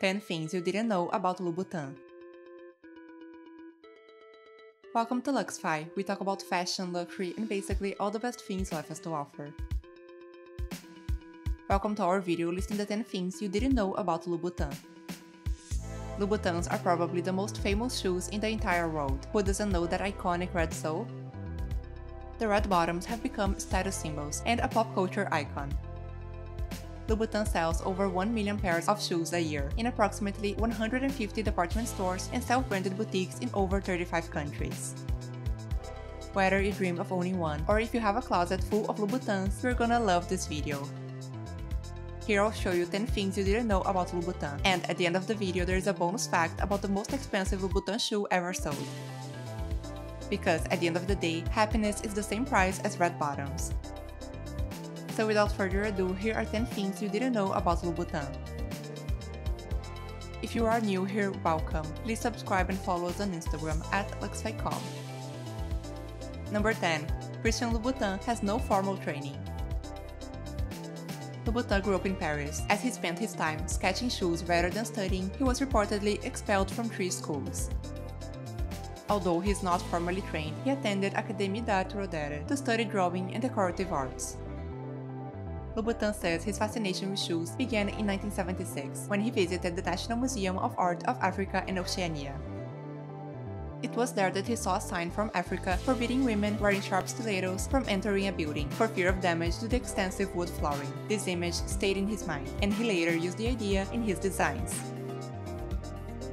10 Things You Didn't Know About Louboutin. Welcome to Luxfy. We talk about fashion, luxury, and basically all the best things life has to offer. Welcome to our video listing the 10 things you didn't know about Louboutin. Louboutins are probably the most famous shoes in the entire world. Who doesn't know that iconic red sole? The red bottoms have become status symbols and a pop culture icon. Louboutin sells over 1 million pairs of shoes a year in approximately 150 department stores and self-branded boutiques in over 35 countries. Whether you dream of owning one or if you have a closet full of Louboutins, you're gonna love this video. Here I'll show you 10 things you didn't know about Louboutin, and at the end of the video there is a bonus fact about the most expensive Louboutin shoe ever sold. Because at the end of the day, happiness is the same price as red bottoms. So without further ado, here are 10 things you didn't know about Louboutin. If you are new here, welcome. Please subscribe and follow us on Instagram at luxfy.com. Number 10. Christian Louboutin has no formal training. Louboutin grew up in Paris. As he spent his time sketching shoes rather than studying, he was reportedly expelled from three schools. Although he is not formally trained, he attended Académie d'Art Roederer to study drawing and decorative arts. Louboutin says his fascination with shoes began in 1976 when he visited the National Museum of Art of Africa and Oceania. It was there that he saw a sign from Africa forbidding women wearing sharp stilettos from entering a building for fear of damage to the extensive wood flooring. This image stayed in his mind, and he later used the idea in his designs.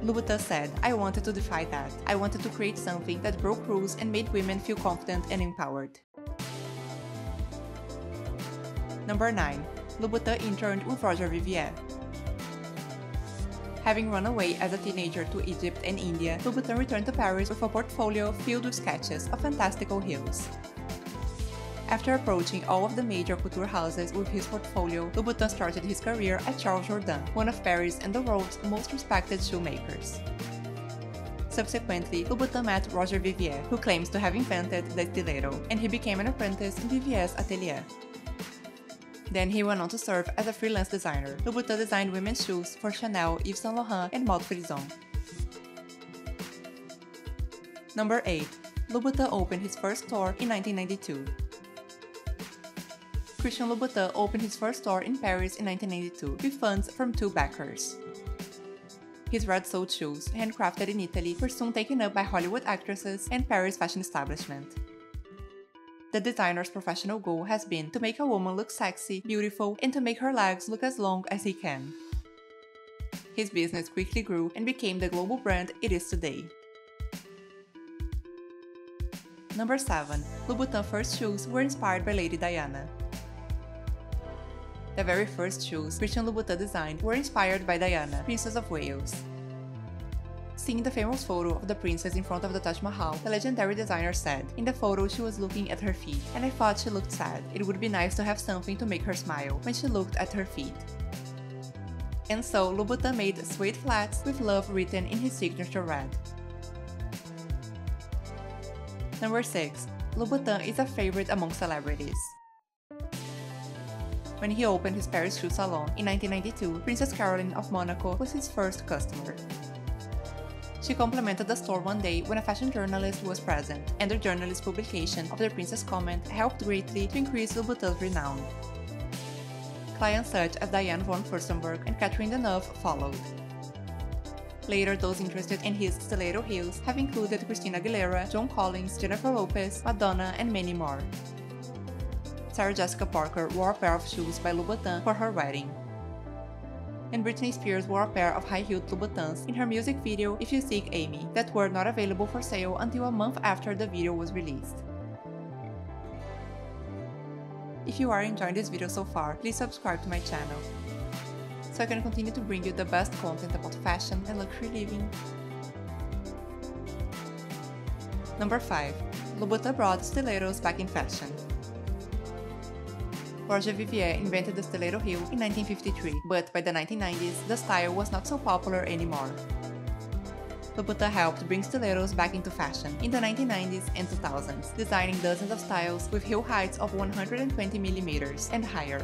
Louboutin said, I wanted to defy that. I wanted to create something that broke rules and made women feel confident and empowered. Number 9. Louboutin interned with Roger Vivier. Having run away as a teenager to Egypt and India, Louboutin returned to Paris with a portfolio filled with sketches of fantastical heels. After approaching all of the major couture houses with his portfolio, Louboutin started his career at Charles Jourdan, one of Paris and the world's most respected shoemakers. Subsequently, Louboutin met Roger Vivier, who claims to have invented the stiletto, and he became an apprentice in Vivier's atelier. Then he went on to serve as a freelance designer. Louboutin designed women's shoes for Chanel, Yves Saint Laurent, and Maud Frizon. Number 8. Louboutin opened his first store in 1992. Christian Louboutin opened his first store in Paris in 1992 with funds from two backers. His red-soled shoes, handcrafted in Italy, were soon taken up by Hollywood actresses and Paris fashion establishment. The designer's professional goal has been to make a woman look sexy, beautiful, and to make her legs look as long as he can. His business quickly grew and became the global brand it is today. Number 7. Louboutin first shoes were inspired by Lady Diana. The very first shoes Christian Louboutin designed were inspired by Diana, Princess of Wales. Seeing the famous photo of the princess in front of the Taj Mahal, the legendary designer said, In the photo she was looking at her feet, and I thought she looked sad. It would be nice to have something to make her smile when she looked at her feet. And so Louboutin made suede flats with love written in his signature red. Number 6. Louboutin is a favorite among celebrities. When he opened his Paris shoe salon in 1992, Princess Caroline of Monaco was his first customer. She complimented the store one day when a fashion journalist was present, and the journalist's publication of the princess comment helped greatly to increase Louboutin's renown. Clients such as Diane von Furstenberg and Catherine Deneuve followed. Later, those interested in his stiletto heels have included Christina Aguilera, Joan Collins, Jennifer Lopez, Madonna, and many more. Sarah Jessica Parker wore a pair of shoes by Louboutin for her wedding and Britney Spears wore a pair of high-heeled Louboutins in her music video If You Seek Amy that were not available for sale until a month after the video was released. If you are enjoying this video so far, please subscribe to my channel, so I can continue to bring you the best content about fashion and luxury living. Number 5. Louboutin brought stilettos back in fashion. Roger Vivier invented the stiletto heel in 1953, but by the 1990s, the style was not so popular anymore. Louboutin helped bring stilettos back into fashion in the 1990s and 2000s, designing dozens of styles with heel heights of 120mm and higher.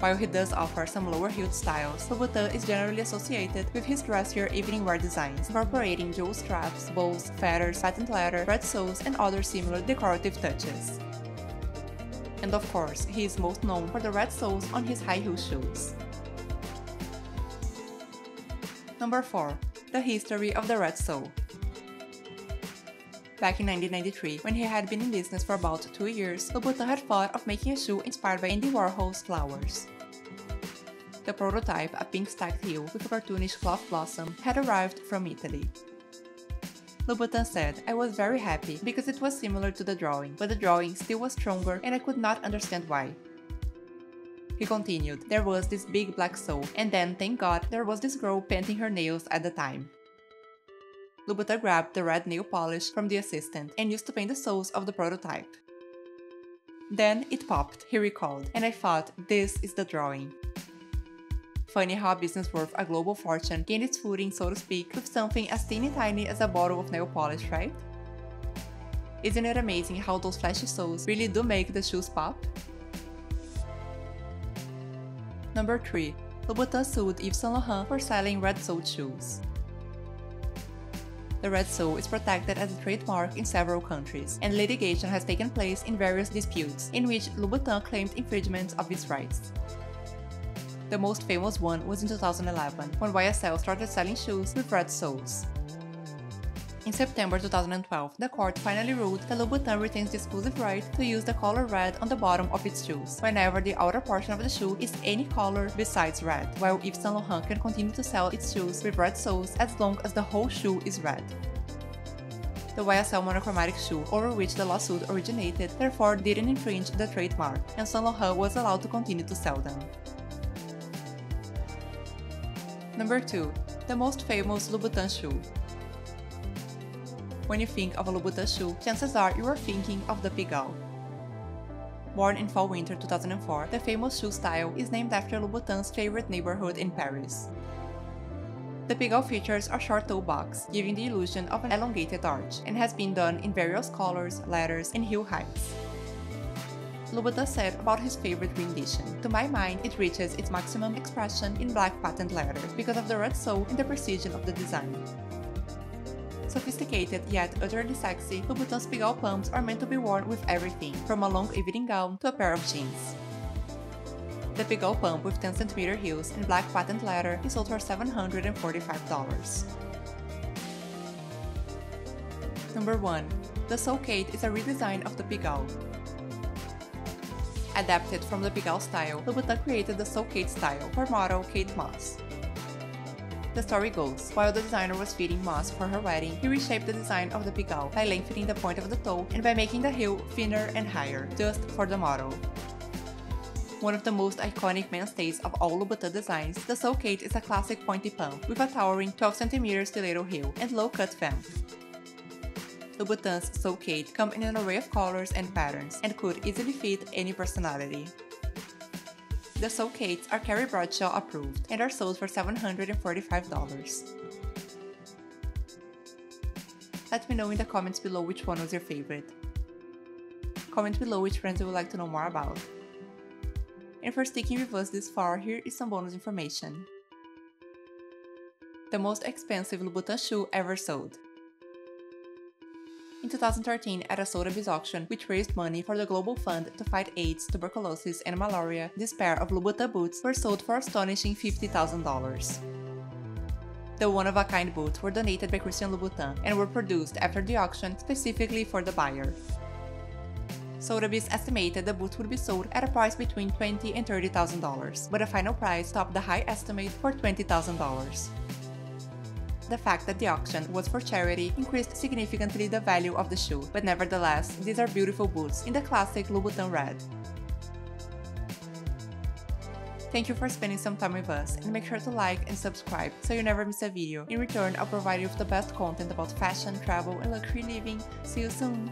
While he does offer some lower-heeled styles, Louboutin is generally associated with his dressier evening wear designs, incorporating jewel straps, bows, feathers, patent leather, red soles, and other similar decorative touches. And of course, he is most known for the red soles on his high heel shoes. Number 4. The history of the red sole. Back in 1993, when he had been in business for about two years, Louboutin had thought of making a shoe inspired by Andy Warhol's flowers. The prototype, a pink stacked heel with a cartoonish cloth blossom, had arrived from Italy. Louboutin said, I was very happy because it was similar to the drawing, but the drawing still was stronger and I could not understand why. He continued, there was this big black sole, and then, thank God, there was this girl painting her nails at the time. Louboutin grabbed the red nail polish from the assistant and used to paint the soles of the prototype. Then it popped, he recalled, and I thought, this is the drawing. Funny how a business worth a global fortune gained its footing, so to speak, with something as teeny tiny as a bottle of nail polish, right? Isn't it amazing how those flashy soles really do make the shoes pop? Number 3. Louboutin sued Yves Saint Laurent for selling red-soled shoes. The red sole is protected as a trademark in several countries, and litigation has taken place in various disputes, in which Louboutin claimed infringement of its rights. The most famous one was in 2011, when YSL started selling shoes with red soles. In September 2012, the court finally ruled that Louboutin retains the exclusive right to use the color red on the bottom of its shoes, whenever the outer portion of the shoe is any color besides red, while Yves Saint Laurent can continue to sell its shoes with red soles as long as the whole shoe is red. The YSL monochromatic shoe, over which the lawsuit originated, therefore didn't infringe the trademark, and Saint Laurent was allowed to continue to sell them. Number 2. The most famous Louboutin shoe. When you think of a Louboutin shoe, chances are you are thinking of the Pigalle. Born in fall-winter 2004, the famous shoe style is named after Louboutin's favorite neighborhood in Paris. The Pigalle features a short toe box, giving the illusion of an elongated arch, and has been done in various colors, letters, and heel heights. Louboutin said about his favorite rendition, To my mind, it reaches its maximum expression in black patent leather because of the red sole and the precision of the design. Sophisticated yet utterly sexy, Louboutin's Pigalle pumps are meant to be worn with everything, from a long evening gown to a pair of jeans. The Pigalle pump with 10cm heels and black patent leather is sold for $745. Number 1. The So Kate is a redesign of the Pigalle. Adapted from the Pigalle style, Louboutin created the So Kate style for model Kate Moss. The story goes, while the designer was fitting Moss for her wedding, he reshaped the design of the pigalle by lengthening the point of the toe and by making the heel thinner and higher, just for the model. One of the most iconic mainstays of all Louboutin designs, the So Kate is a classic pointy pump with a towering 12cm stiletto heel and low-cut vamp. Louboutin's So Kate come in an array of colors and patterns and could easily fit any personality. The So Kates are Carrie Bradshaw approved and are sold for $745. Let me know in the comments below which one was your favorite. Comment below which brands you would like to know more about. And for sticking with us this far, here is some bonus information. The most expensive Louboutin shoe ever sold. In 2013, at a Sotheby's auction, which raised money for the Global Fund to fight AIDS, tuberculosis, and malaria, this pair of Louboutin boots were sold for astonishing $50,000. The one-of-a-kind boots were donated by Christian Louboutin and were produced after the auction specifically for the buyer. Sotheby's estimated the boots would be sold at a price between $20 and $30,000, but the final price topped the high estimate for $20,000 the fact that the auction was for charity increased significantly the value of the shoe, but nevertheless, these are beautiful boots in the classic Louboutin red. Thank you for spending some time with us and make sure to like and subscribe so you never miss a video. In return, I'll provide you with the best content about fashion, travel, and luxury living. See you soon!